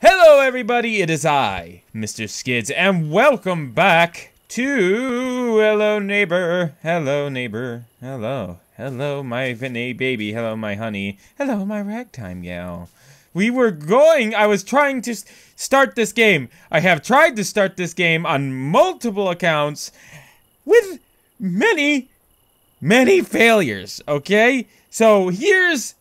Hello, everybody. It is I, Mr. Skids, and welcome back to Hello Neighbor. Hello, neighbor. Hello. Hello, my baby. Hello, my honey. Hello, my ragtime gal. We were going, I was trying to start this game. I have tried to start this game on multiple accounts with many, many failures, okay? So here's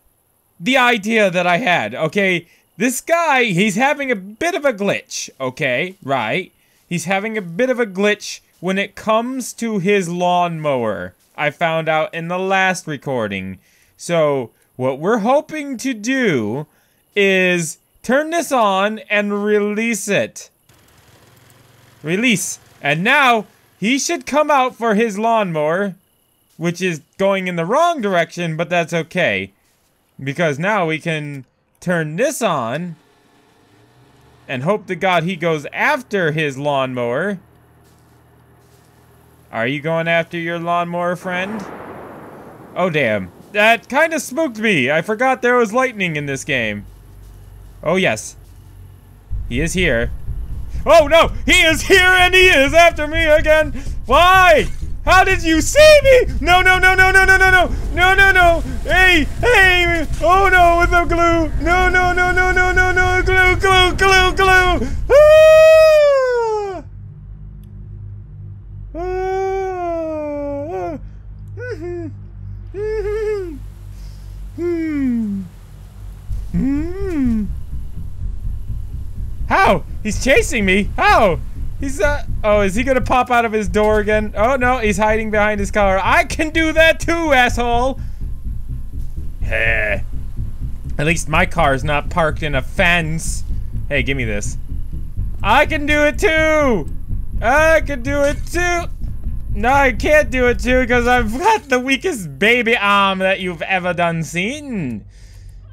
the idea that I had, okay? This guy, he's having a bit of a glitch, okay? Right? He's having a bit of a glitch when it comes to his lawnmower. I found out in the last recording. So, what we're hoping to do is turn this on and release it. Release. And now, he should come out for his lawnmower, which is going in the wrong direction, but that's okay. Because now we can turn this on and hope to God he goes after his lawnmower. Are you going after your lawnmower, friend? Oh, damn. That kind of spooked me. I forgot there was lightning in this game. Oh, yes. He is here. Oh, no! He is here and he is after me again! Why? How did you see me? No, no, no, no, no, no, no, no, no, no, no. Hey, hey. Oh, no, with the glue. No, no, no, no, no, no, no. Glue, glue, glue, glue. Ah! Ah! Mhm. Mhm. Hmm. Hmm. How? He's chasing me. How? He's uh oh, is he gonna pop out of his door again? Oh no, he's hiding behind his car. I can do that too, asshole! Heh. At least my car is not parked in a fence. Hey, give me this. I can do it too! I can do it too! No, I can't do it too because I've got the weakest baby arm that you've ever done seen.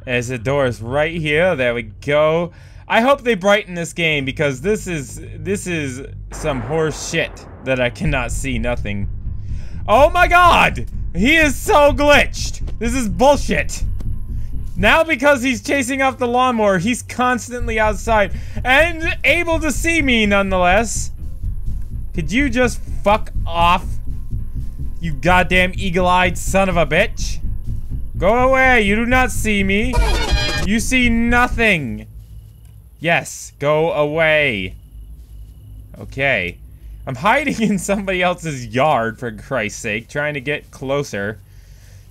There's the doors right here. There we go. I hope they brighten this game because this is this is some horse shit that I cannot see nothing. Oh my god! He is so glitched! This is bullshit! Now because he's chasing off the lawnmower, he's constantly outside and able to see me nonetheless. Could you just fuck off? You goddamn eagle-eyed son of a bitch. Go away, you do not see me. You see nothing. Yes, go away. Okay. I'm hiding in somebody else's yard, for Christ's sake, trying to get closer.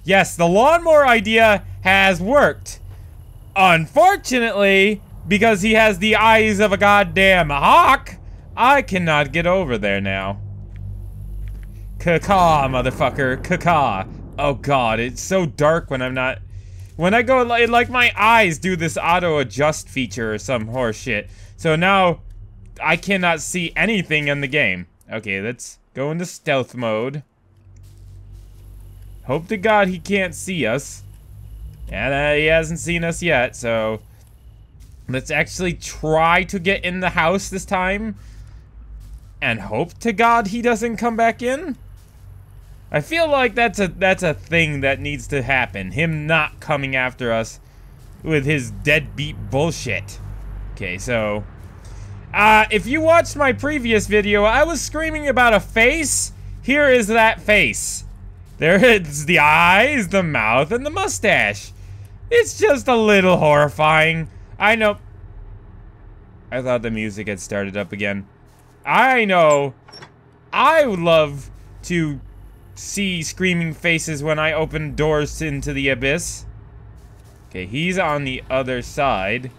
Yes, the lawnmower idea has worked. Unfortunately, because he has the eyes of a goddamn hawk, I cannot get over there now. Caw, motherfucker. Caw. Oh god, it's so dark when I'm not... When I go, like my eyes do this auto adjust feature or some horse shit. So now I cannot see anything in the game. Okay, let's go into stealth mode. Hope to God he can't see us. And uh, he hasn't seen us yet, so let's actually try to get in the house this time. And hope to God he doesn't come back in. I feel like that's a that's a thing that needs to happen. Him not coming after us with his deadbeat bullshit. Okay, so uh, if you watched my previous video, I was screaming about a face. Here is that face. There is the eyes, the mouth, and the mustache. It's just a little horrifying. I know. I thought the music had started up again. I know. I would love to see screaming faces when I open doors into the abyss. Okay, he's on the other side.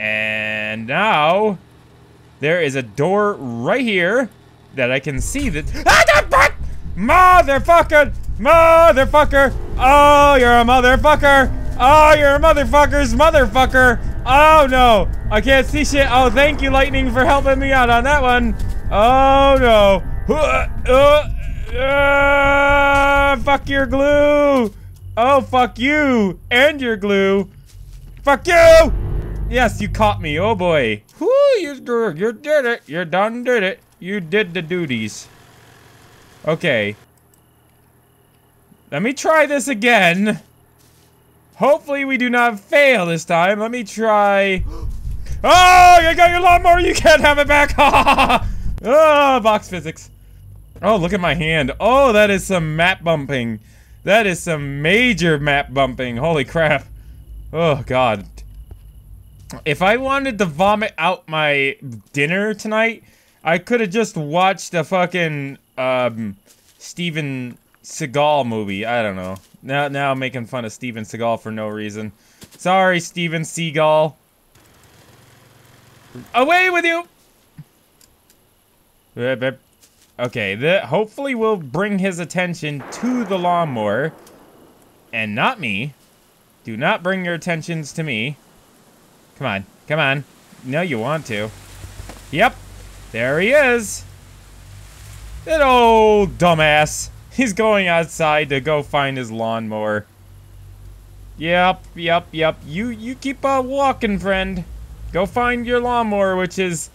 And now, there is a door right here that I can see that- Ah, the fuck! Motherfucker! Motherfucker! Oh, you're a motherfucker! Oh, you're a motherfucker's motherfucker! Oh, no! I can't see shit. Oh, thank you, Lightning, for helping me out on that one. Oh, no. Uh, uh, uh, fuck your glue! Oh, fuck you! And your glue! Fuck you! Yes, you caught me. Oh boy. Whoo, you, you did it. You done did it. You did the duties. Okay. Let me try this again. Hopefully we do not fail this time. Let me try Oh, you got your lawnmower. You can't have it back. oh, box physics. Oh, look at my hand. Oh, that is some map bumping. That is some major map bumping. Holy crap. Oh, God. If I wanted to vomit out my dinner tonight, I could have just watched a fucking um, Steven Seagal movie. I don't know. Now, now I'm making fun of Steven Seagal for no reason. Sorry, Steven Seagal. Away with you! Okay, that hopefully will bring his attention to the lawnmower. And not me. Do not bring your attentions to me. Come on, come on. No, you want to. Yep, there he is. That old dumbass. He's going outside to go find his lawnmower. Yep, yep, yep. You you keep uh, walking, friend. Go find your lawnmower, which is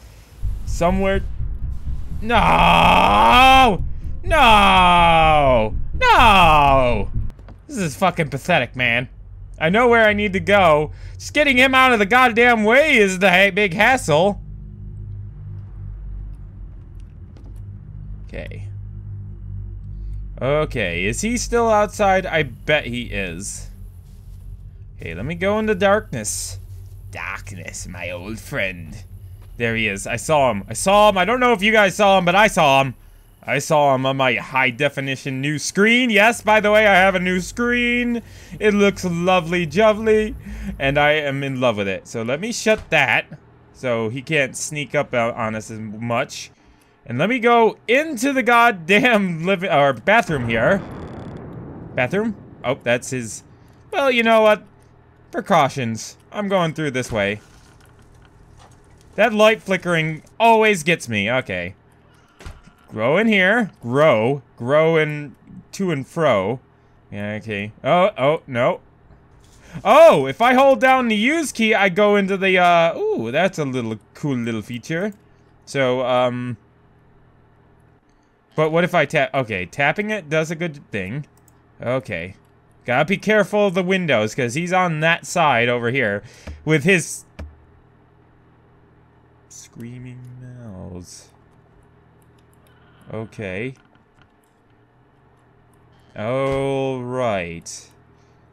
somewhere. No! No! No! This is fucking pathetic, man. I know where I need to go. Just getting him out of the goddamn way is the big hassle. Okay. Okay, is he still outside? I bet he is. Okay, let me go into darkness. Darkness, my old friend. There he is. I saw him. I saw him. I don't know if you guys saw him, but I saw him. I saw him on my high definition new screen. Yes, by the way, I have a new screen. It looks lovely jovely, and I am in love with it. So let me shut that so he can't sneak up on us as much. And let me go into the goddamn living or bathroom here. Bathroom? Oh, that's his. Well, you know what? Precautions. I'm going through this way. That light flickering always gets me. Okay. Grow in here. Grow. Grow in to and fro. Yeah, okay. Oh, oh, no. Oh, if I hold down the use key, I go into the, uh, ooh, that's a little cool little feature. So, um, but what if I tap? Okay, tapping it does a good thing. Okay. Gotta be careful of the windows, because he's on that side over here with his... Screaming mouths. Okay. Alright.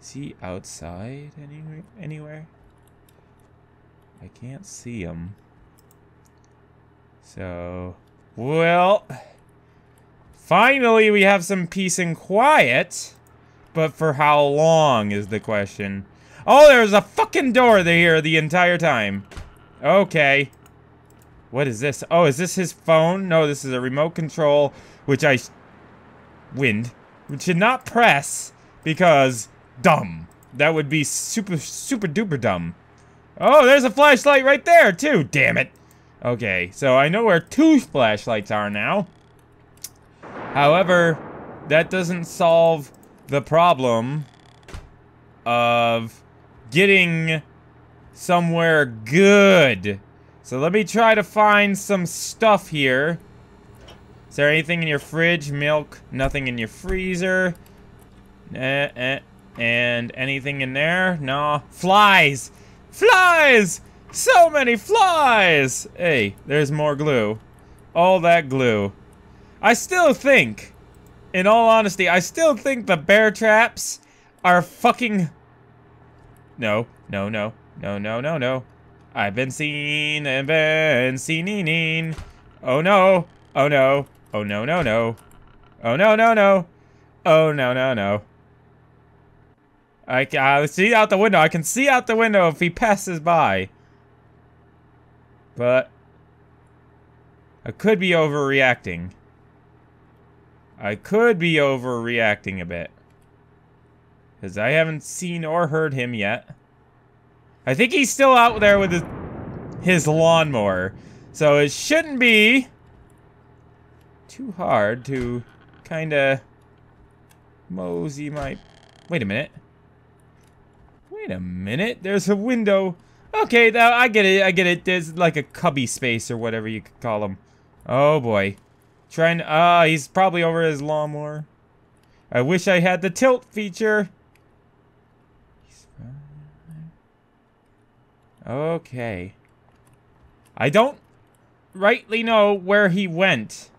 See outside anywhere? anywhere? I can't see him. So... Well... Finally, we have some peace and quiet. But for how long is the question. Oh, there's a fucking door there the entire time. Okay. What is this? Oh, is this his phone? No, this is a remote control, which I... Wind. Which should not press, because dumb. That would be super, super duper dumb. Oh, there's a flashlight right there, too. Damn it. Okay, so I know where two flashlights are now. However, that doesn't solve the problem of getting somewhere good. So let me try to find some stuff here. Is there anything in your fridge? Milk? Nothing in your freezer? Eh, eh. And anything in there? No. Flies! Flies! So many flies! Hey, there's more glue. All that glue. I still think, in all honesty, I still think the bear traps are fucking... No, no, no, no, no, no, no. I've been seen and been seen. Oh no, oh no, oh no, no, no. Oh no, no, no. Oh no, no, no. I can see out the window. I can see out the window if he passes by. But I could be overreacting. I could be overreacting a bit. Because I haven't seen or heard him yet. I think he's still out there with his, his lawnmower. So it shouldn't be too hard to kind of mosey my... Wait a minute. Wait a minute. There's a window. Okay, I get it. I get it. There's like a cubby space or whatever you could call them. Oh boy. Trying ah, uh, he's probably over his lawnmower. I wish I had the tilt feature. Okay. I don't rightly know where he went.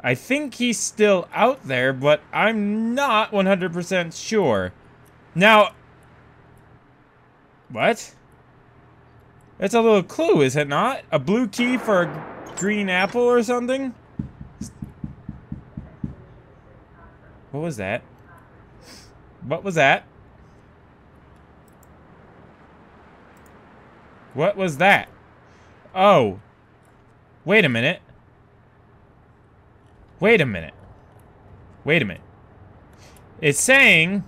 I think he's still out there, but I'm not 100% sure. Now... What? That's a little clue, is it not? A blue key for a green apple or something? What was that? What was that? What was that? Oh. Wait a minute. Wait a minute. Wait a minute. It's saying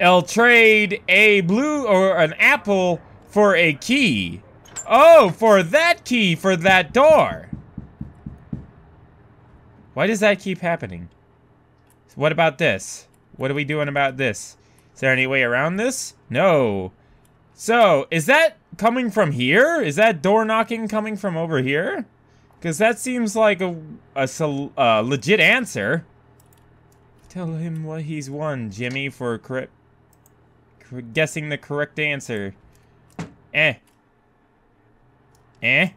I'll trade a blue or an apple for a key. Oh, for that key for that door. Why does that keep happening? What about this? What are we doing about this? Is there any way around this? No. So, is that coming from here? Is that door knocking coming from over here? Because that seems like a, a, legit answer. Tell him what he's won, Jimmy, for guessing the correct answer. Eh. Eh?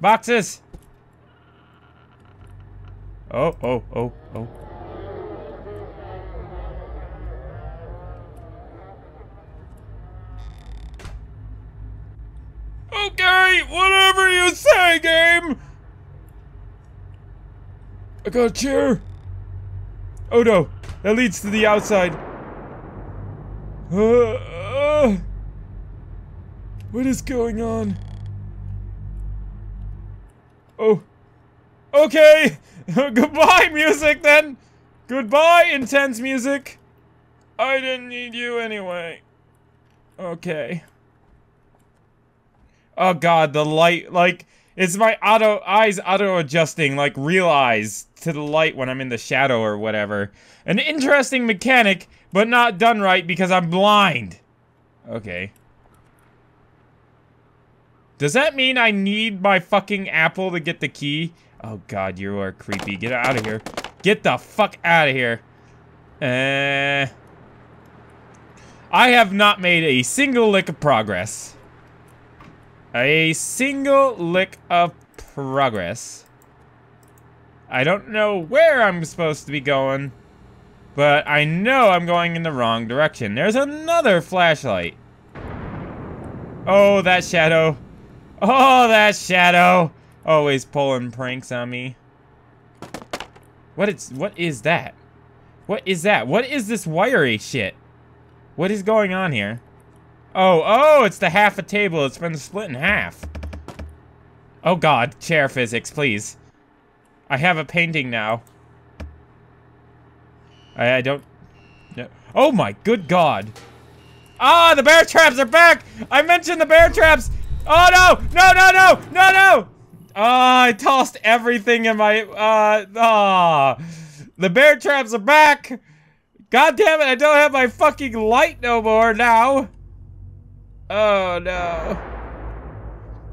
Boxes! Oh, oh, oh, oh. Okay, whatever you say, game! I got a chair. Oh no, that leads to the outside. Uh, uh, what is going on? Oh. Okay! Goodbye, music, then! Goodbye, intense music! I didn't need you anyway. Okay. Oh god, the light, like, it's my auto eyes auto-adjusting, like real eyes, to the light when I'm in the shadow or whatever. An interesting mechanic, but not done right because I'm blind. Okay. Does that mean I need my fucking apple to get the key? Oh god, you are creepy. Get out of here. Get the fuck out of here. Uh... I have not made a single lick of progress. A single lick of progress. I don't know where I'm supposed to be going, but I know I'm going in the wrong direction. There's another flashlight. Oh, that shadow. Oh, that shadow. Always pulling pranks on me. What is, what is that? What is that? What is this wiry shit? What is going on here? Oh, oh, it's the half a table. It's been split in half. Oh god, chair physics, please. I have a painting now. I, I don't... No. Oh my good god. Ah, the bear traps are back! I mentioned the bear traps! Oh no! No, no, no! No, no! Ah, I tossed everything in my... Uh, ah. The bear traps are back! God damn it, I don't have my fucking light no more now! Oh no.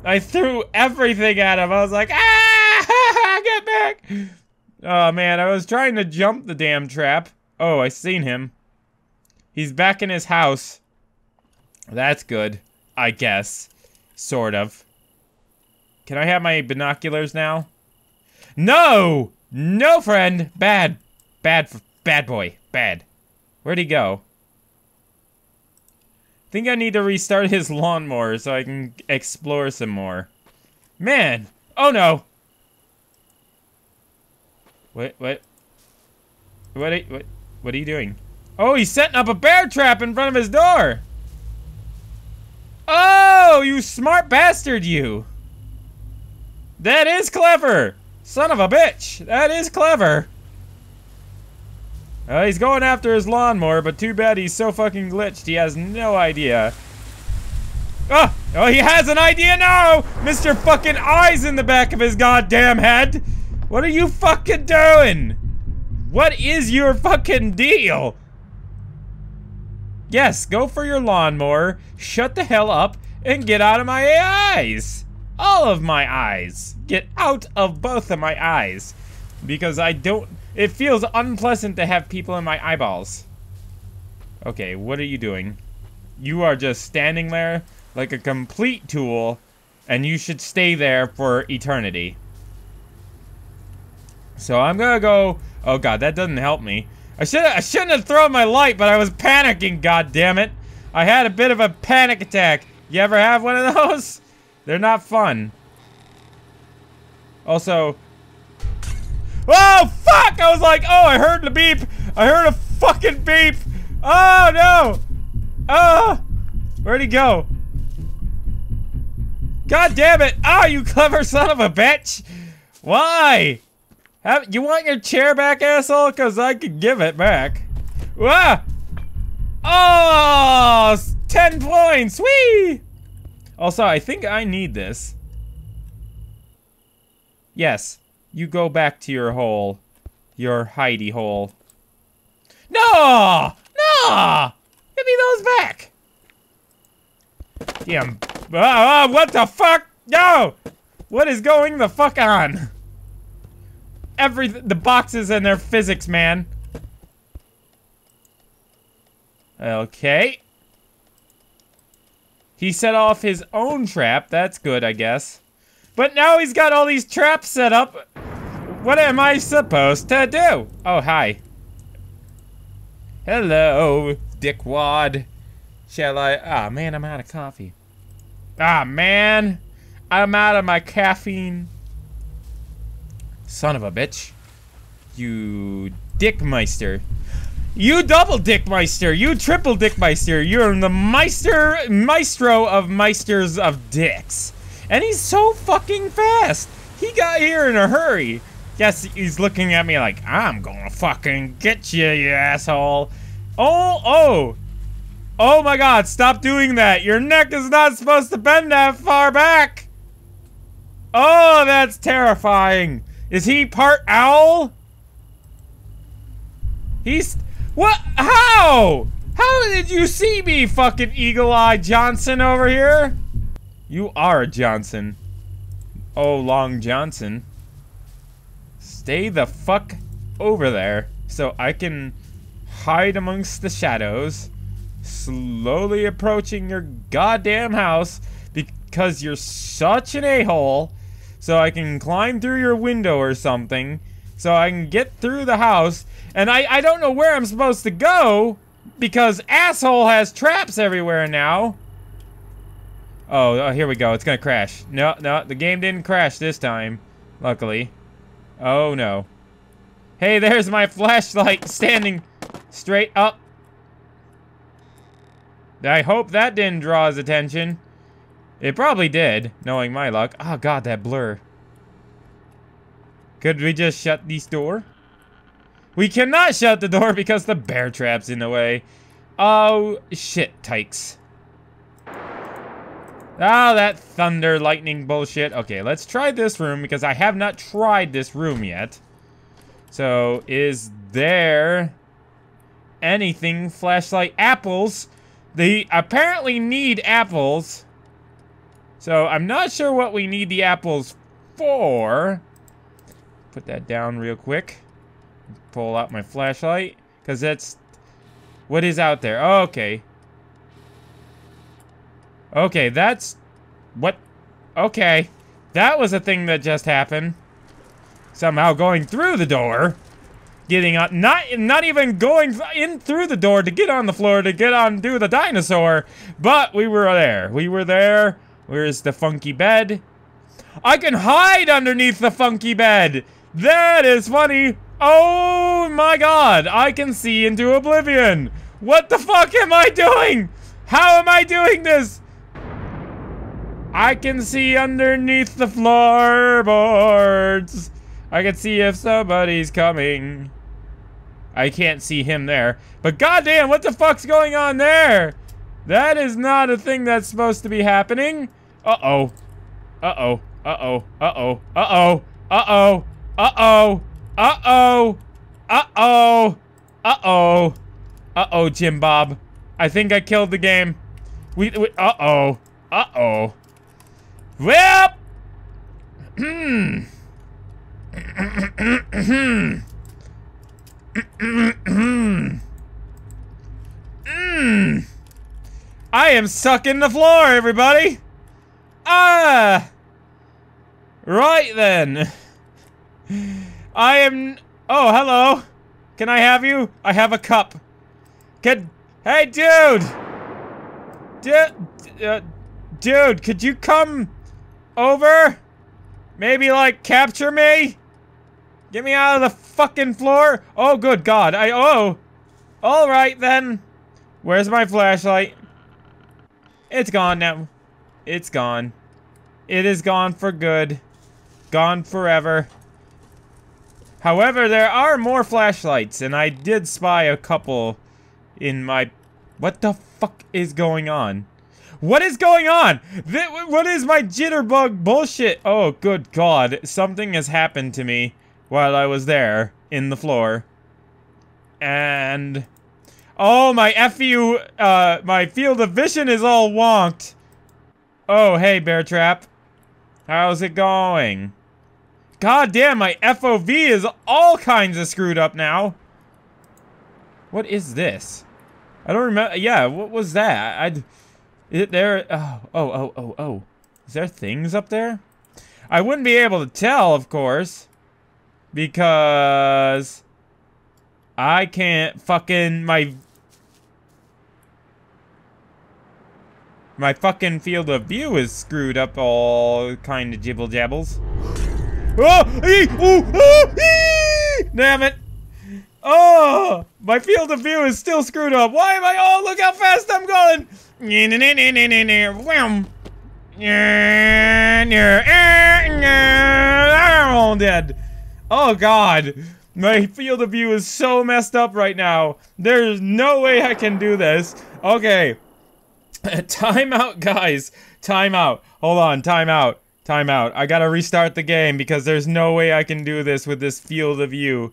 I threw everything at him. I was like, ah, get back. Oh man, I was trying to jump the damn trap. Oh, I seen him. He's back in his house. That's good, I guess. Sort of. Can I have my binoculars now? No! No, friend! Bad. Bad, bad boy. Bad. Where'd he go? Think I need to restart his lawnmower so I can explore some more. Man! Oh no! What, what? What, are, what, what are you doing? Oh, he's setting up a bear trap in front of his door! Oh, you smart bastard, you! That is clever! Son of a bitch! That is clever! Uh, he's going after his lawnmower, but too bad he's so fucking glitched, he has no idea. Oh, oh, he has an idea now! Mr. fucking eyes in the back of his goddamn head! What are you fucking doing? What is your fucking deal? Yes, go for your lawnmower, shut the hell up, and get out of my eyes! All of my eyes! Get out of both of my eyes! Because I don't- it feels unpleasant to have people in my eyeballs. Okay, what are you doing? you are just standing there like a complete tool, and you should stay there for eternity. So I'm gonna go. Oh god, that doesn't help me. I should I shouldn't have thrown my light, but I was panicking. God damn it! I had a bit of a panic attack. You ever have one of those? They're not fun. Also, oh fuck! I was like, oh, I heard the beep. I heard a fucking beep. Oh no! Oh, where'd he go? God damn it! Oh, you clever son of a bitch! Why? Have, you want your chair back, asshole? Cause I could give it back. Ah! Oh, 10 points! Whee! Also, I think I need this. Yes, you go back to your hole. Your hidey hole. No! No! Give me those back! Damn. Uh, uh, what the fuck? No! What is going the fuck on? Every the boxes and their physics, man. Okay. He set off his own trap. That's good, I guess. But now he's got all these traps set up. What am I supposed to do? Oh, hi. Hello, dickwad. Shall I? Ah, oh, man, I'm out of coffee. Ah, man. I'm out of my caffeine. Son of a bitch. You dickmeister. You double dickmeister. You triple dickmeister. You're the meister, maestro of meisters of dicks. And he's so fucking fast. He got here in a hurry. Yes, he's looking at me like, I'm gonna fucking get you, you asshole. Oh, oh. Oh my god, stop doing that. Your neck is not supposed to bend that far back. Oh, that's terrifying. Is he part owl? He's... What? How? How did you see me, fucking Eagle Eye Johnson over here? You are a Johnson. Oh, Long Johnson. Stay the fuck over there so I can hide amongst the shadows, slowly approaching your goddamn house because you're such an a-hole, so I can climb through your window or something, so I can get through the house, and I, I don't know where I'm supposed to go, because asshole has traps everywhere now. Oh, oh, here we go. It's gonna crash. No, no, the game didn't crash this time, luckily. Oh, no. Hey, there's my flashlight standing straight up. I hope that didn't draw his attention. It probably did, knowing my luck. Oh, God, that blur. Could we just shut this door? We cannot shut the door because the bear trap's in the way. Oh, shit, tykes. Ah, oh, that thunder lightning bullshit. Okay, let's try this room because I have not tried this room yet. So, is there anything flashlight apples? They apparently need apples. So, I'm not sure what we need the apples for. Put that down real quick. Pull out my flashlight. Because that's... What is out there? Oh, okay. Okay, that's... What? Okay. That was a thing that just happened. Somehow going through the door. Getting on... Not, not even going in through the door to get on the floor to get on do the dinosaur. But we were there. We were there. Where's the funky bed? I can hide underneath the funky bed. That is funny. Oh my god. I can see into oblivion. What the fuck am I doing? How am I doing this? I can see underneath the floorboards. I can see if somebody's coming. I can't see him there. But goddamn, what the fuck's going on there? That is not a thing that's supposed to be happening. Uh-oh. Uh-oh. Uh-oh. Uh-oh. Uh-oh. Uh-oh. Uh-oh. Uh-oh. Uh-oh. Uh-oh. Uh-oh, Jim Bob. I think I killed the game. We, we uh-oh. Uh-oh. Well, hmm. I am stuck in the floor, everybody! Ah! Right then. I am... Oh, hello. Can I have you? I have a cup. Can... Hey, dude! Dude, uh, dude, could you come over? Maybe, like, capture me? Get me out of the fucking floor? Oh, good God. I... Oh. All right, then. Where's my flashlight? It's gone now. It's gone. It is gone for good. Gone forever. However, there are more flashlights, and I did spy a couple in my... What the fuck is going on? What is going on? Th what is my jitterbug bullshit? Oh, good God. Something has happened to me while I was there in the floor. And... Oh, my FU, uh, my field of vision is all wonked. Oh, hey, Bear Trap. How's it going? God damn, my FOV is all kinds of screwed up now. What is this? I don't remember. Yeah, what was that? I. Is it there? Oh, oh, oh, oh, oh. Is there things up there? I wouldn't be able to tell, of course. Because... I can't fucking... My... My fucking field of view is screwed up all kind of jibble jabbles. Oh! Damn it! Oh! My field of view is still screwed up. Why am I? Oh, look how fast I'm going! I'm all dead. Oh god. My field of view is so messed up right now. There's no way I can do this. Okay. time out, guys. Time out. Hold on. Time out. Time out. I gotta restart the game because there's no way I can do this with this field of view.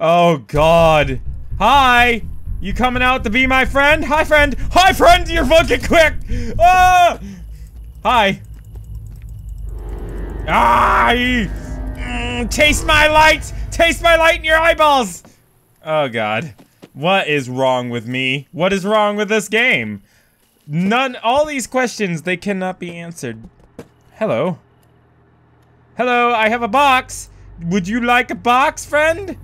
Oh, God. Hi! You coming out to be my friend? Hi, friend! Hi, friend! You're fucking quick! Ah! Hi. Ah! Mm, taste my light! Taste my light in your eyeballs! Oh, God. What is wrong with me? What is wrong with this game? None- all these questions, they cannot be answered. Hello. Hello, I have a box. Would you like a box, friend?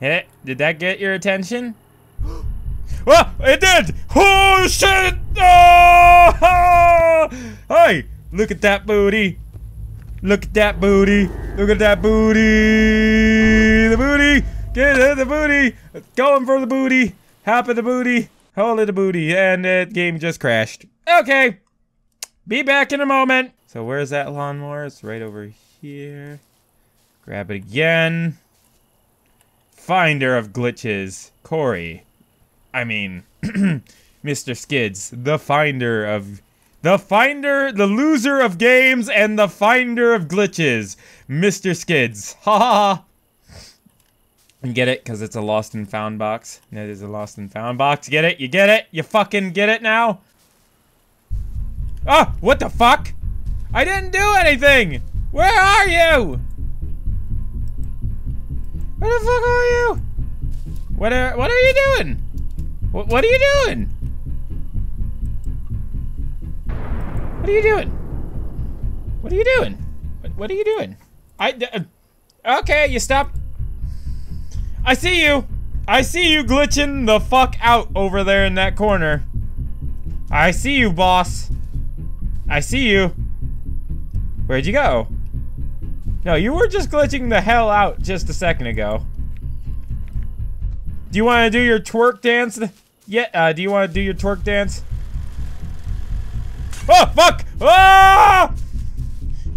Hey, did that get your attention? oh, it did! Oh, shit! Oh! Hey, look at that booty. Look at that booty. Look at that booty. The booty. Get it, the booty. Going for the booty. Happy the booty. Hold it, the booty. And the game just crashed. Okay. Be back in a moment. So where's that lawnmower? It's right over here. Grab it again. Finder of glitches. Corey. I mean, Mr. Skids. The finder of... The finder, the loser of games, and the finder of glitches. Mr. Skids. Ha ha ha. Get it? Because it's a lost and found box. It is a lost and found box. Get it? You get it? You fucking get it now? Oh, what the fuck? I didn't do anything! Where are you? Where the fuck are you? What are what are you doing? What what are you doing? What are you doing? What are you doing? What, what are you doing? I uh, okay, you stop. I see you. I see you glitching the fuck out over there in that corner. I see you, boss. I see you. Where'd you go? No, you were just glitching the hell out just a second ago. Do you want to do your twerk dance? Yeah, uh, do you want to do your twerk dance? Oh, fuck! Ah!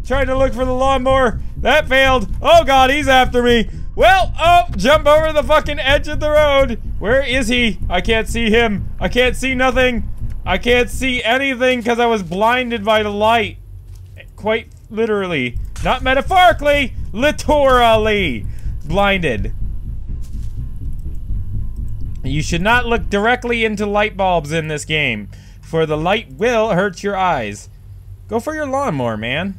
Trying to look for the lawnmower. That failed. Oh, God, he's after me. Well, oh, jump over the fucking edge of the road. Where is he? I can't see him. I can't see nothing. I can't see anything because I was blinded by the light. Quite Literally. Not metaphorically. Literally. Blinded. You should not look directly into light bulbs in this game, for the light will hurt your eyes. Go for your lawnmower, man.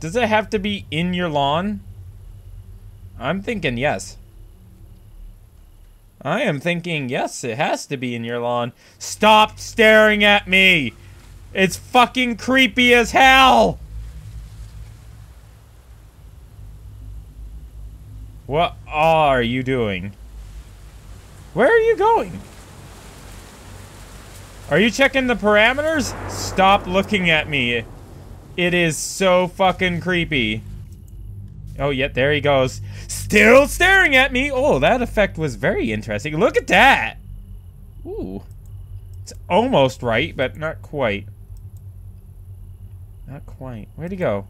Does it have to be in your lawn? I'm thinking yes. I am thinking, yes, it has to be in your lawn. Stop staring at me! It's fucking creepy as hell! What are you doing? Where are you going? Are you checking the parameters? Stop looking at me. It is so fucking creepy. Oh, yeah, there he goes. Still staring at me. Oh, that effect was very interesting. Look at that. Ooh. It's almost right, but not quite. Not quite. Where'd he go?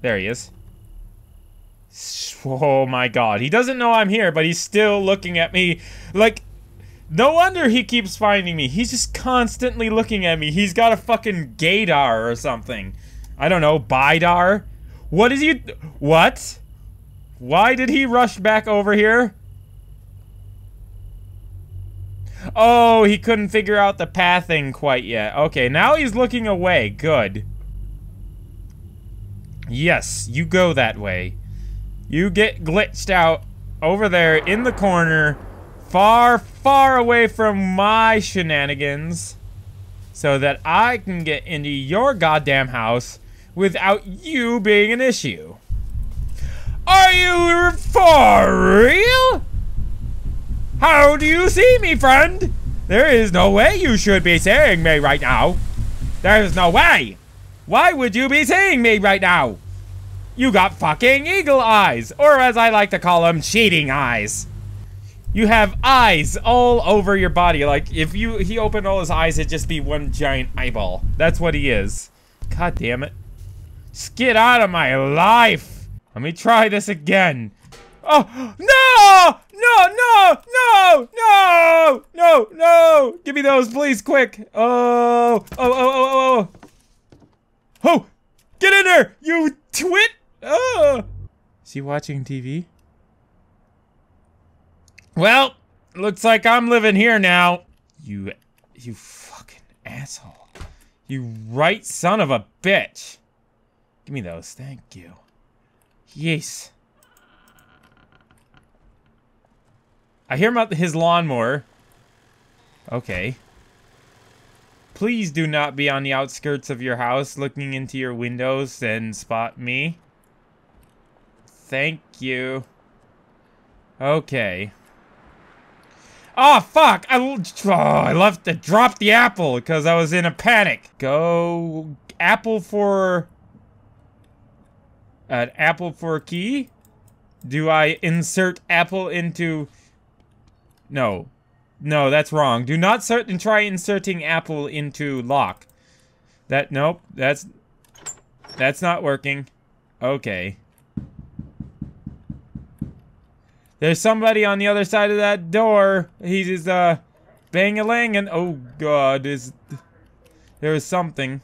There he is. Oh my god. He doesn't know I'm here, but he's still looking at me like... No wonder he keeps finding me. He's just constantly looking at me. He's got a fucking gaydar or something. I don't know. Bidar? What is he... What? Why did he rush back over here? Oh, he couldn't figure out the pathing quite yet. Okay, now he's looking away. Good. Yes, you go that way. You get glitched out over there in the corner, far, far away from my shenanigans, so that I can get into your goddamn house without you being an issue. Are you for real? How do you see me, friend? There is no way you should be seeing me right now. There is no way. Why would you be seeing me right now? You got fucking eagle eyes, or as I like to call them, cheating eyes. You have eyes all over your body. Like, if you he opened all his eyes, it'd just be one giant eyeball. That's what he is. God damn it. Just get out of my life. Let me try this again. Oh, no! No, no, no, no, no, no! Give me those, please, quick. Oh, oh, oh, oh, oh, oh. Get in there, you twit! Is he watching TV? Well, looks like I'm living here now. You, you fucking asshole. You right son of a bitch. Give me those, thank you. Yes. I hear about his lawnmower. Okay. Please do not be on the outskirts of your house looking into your windows and spot me. Thank you. Okay. Oh, fuck! I, oh, I left to drop the apple because I was in a panic. Go apple for... An apple for a key? Do I insert apple into... No. No, that's wrong. Do not start and try inserting apple into lock. That, nope, that's... That's not working. Okay. There's somebody on the other side of that door. He's uh bang a lang and oh god, is there is something.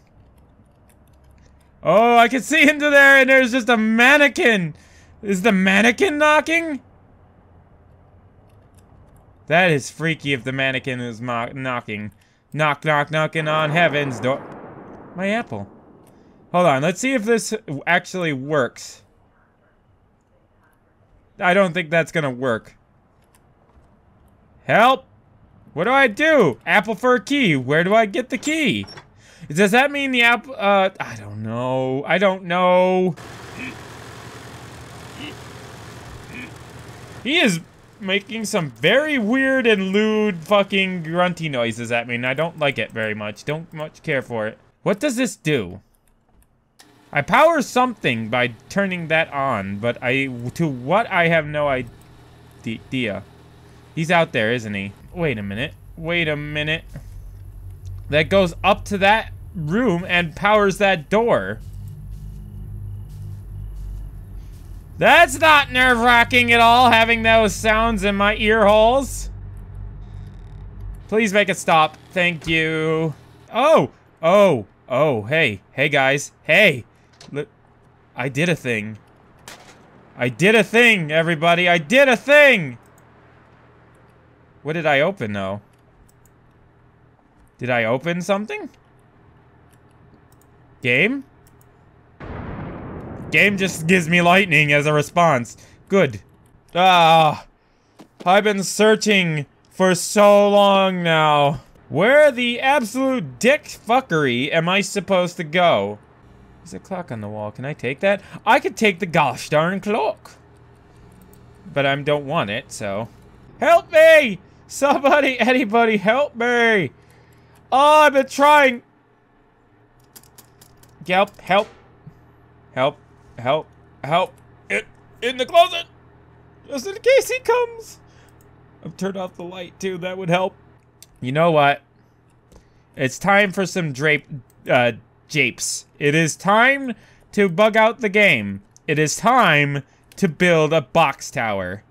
Oh, I can see into there and there's just a mannequin. Is the mannequin knocking? That is freaky if the mannequin is knocking. Knock, knock, knocking on heaven's door. My apple. Hold on, let's see if this actually works. I don't think that's gonna work. Help! What do I do? Apple for a key. Where do I get the key? Does that mean the app? Uh, I don't know. I don't know. He is making some very weird and lewd fucking grunty noises at me, and I don't like it very much. Don't much care for it. What does this do? I power something by turning that on, but I to what I have no idea. He's out there, isn't he? Wait a minute. Wait a minute. That goes up to that room and powers that door. That's not nerve-wracking at all, having those sounds in my ear holes. Please make it stop. Thank you. Oh! Oh! Oh, hey. Hey, guys. Hey! I did a thing. I did a thing, everybody. I did a thing! What did I open, though? Did I open something? Game? Game just gives me lightning as a response. Good. Ah, I've been searching for so long now. Where the absolute dick fuckery am I supposed to go? There's a clock on the wall. Can I take that? I could take the gosh darn clock. But I don't want it, so. Help me! Somebody, anybody, help me! Oh, I've been trying. Help, help, help, help, help. It, in the closet! Just in case he comes. I've turned off the light, too. That would help. You know what? It's time for some drape, uh, japes. It is time to bug out the game. It is time to build a box tower.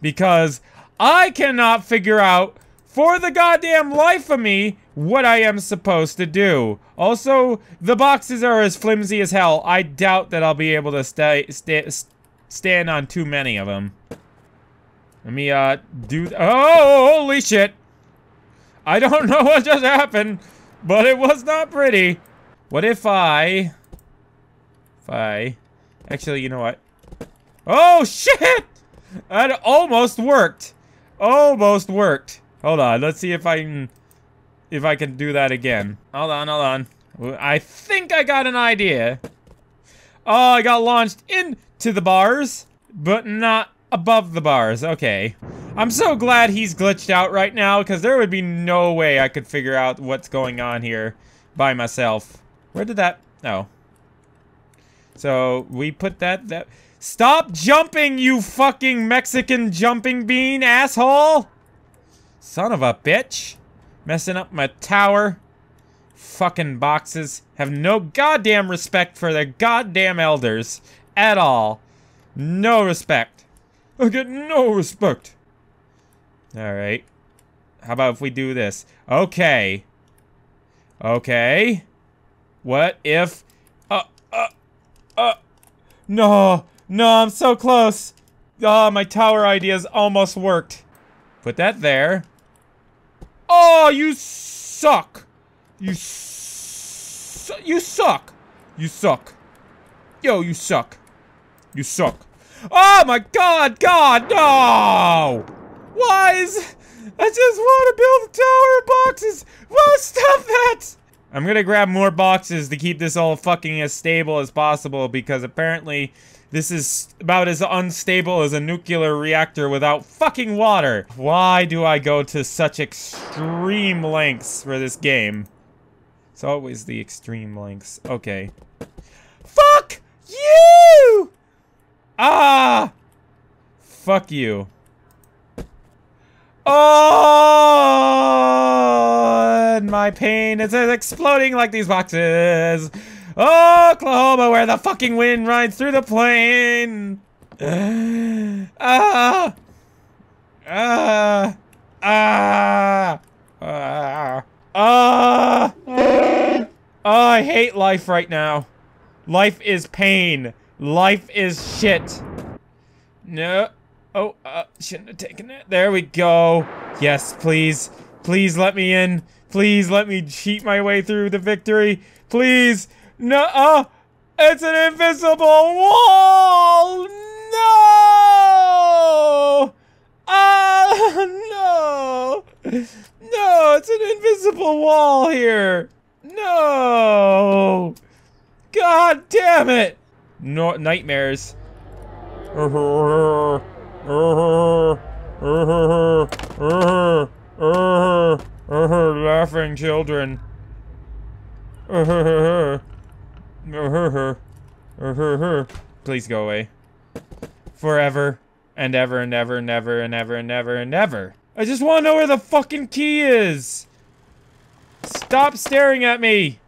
Because I cannot figure out, for the goddamn life of me, what I am supposed to do. Also, the boxes are as flimsy as hell. I doubt that I'll be able to stay, stay, stand on too many of them. Let me, uh, do... Oh, holy shit! I don't know what just happened, but it was not pretty. What if I... If I... Actually, you know what? Oh, shit! That almost worked. Almost worked. Hold on, let's see if I can... If I can do that again. Hold on, hold on. I think I got an idea. Oh, I got launched into the bars, but not above the bars. Okay. I'm so glad he's glitched out right now, because there would be no way I could figure out what's going on here by myself. Where did that... Oh. So, we put that... that Stop jumping, you fucking Mexican jumping bean, asshole! Son of a bitch. Messing up my tower. Fucking boxes. Have no goddamn respect for their goddamn elders. At all. No respect. I get no respect. Alright. How about if we do this? Okay. Okay. What if... Uh, uh, uh... No! No, I'm so close. Oh, my tower ideas almost worked. Put that there. Oh, you suck. You su You suck. You suck. Yo, you suck. You suck. Oh my god, god, no! Why is... I just want to build a tower of boxes! Well, stop that! I'm gonna grab more boxes to keep this all fucking as stable as possible because apparently this is about as unstable as a nuclear reactor without fucking water. Why do I go to such extreme lengths for this game? It's always the extreme lengths. Okay. Fuck you! Ah! Fuck you. Oh! My pain is exploding like these boxes. Oh, Oklahoma, where the fucking wind rides through the plain. Ah. Ah. Ah. Ah. Ah. I hate life right now. Life is pain. Life is shit. No. Oh, uh, shouldn't have taken it. There we go. Yes, please. Please let me in. Please let me cheat my way through the victory. Please. No, uh, it's an invisible wall! No! Oh, no! No, it's an invisible wall here! No! God damn it! No, nightmares. Uh-huh, uh-huh, uh-huh, laughing children. Uh Please go away. Forever and ever and ever and ever and ever and ever and ever. I just want to know where the fucking key is. Stop staring at me.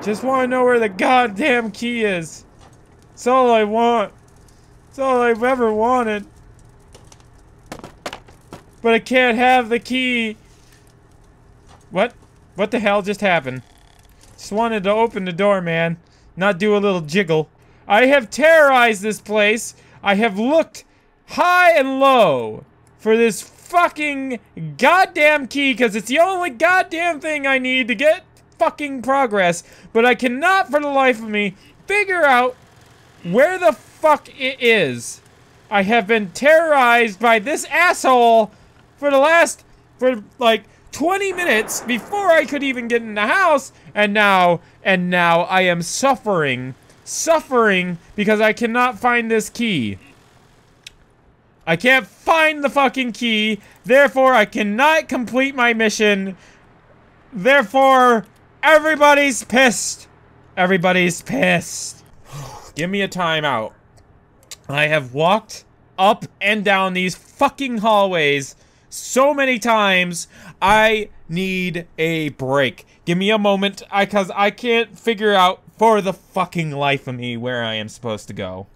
Just want to know where the goddamn key is. That's all I want. That's all I've ever wanted. But I can't have the key. What? What the hell just happened? Just wanted to open the door, man. Not do a little jiggle. I have terrorized this place. I have looked high and low for this fucking goddamn key because it's the only goddamn thing I need to get fucking progress. But I cannot for the life of me figure out where the fuck it is. I have been terrorized by this asshole for the last, for like 20 minutes before I could even get in the house. And now, and now I am suffering, suffering because I cannot find this key. I can't find the fucking key. Therefore, I cannot complete my mission. Therefore, everybody's pissed. Everybody's pissed. Give me a timeout. I have walked up and down these fucking hallways so many times. I need a break. Give me a moment, I, cause I can't figure out for the fucking life of me where I am supposed to go.